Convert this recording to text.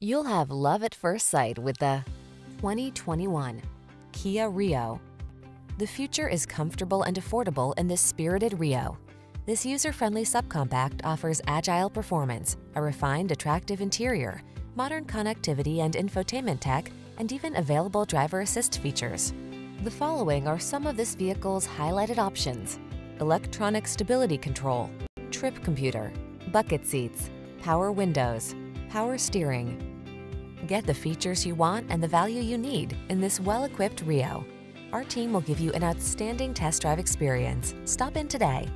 You'll have love at first sight with the 2021 Kia Rio. The future is comfortable and affordable in this spirited Rio. This user-friendly subcompact offers agile performance, a refined, attractive interior, modern connectivity and infotainment tech, and even available driver assist features. The following are some of this vehicle's highlighted options. Electronic stability control, trip computer, bucket seats, power windows, power steering. Get the features you want and the value you need in this well-equipped Rio. Our team will give you an outstanding test drive experience. Stop in today.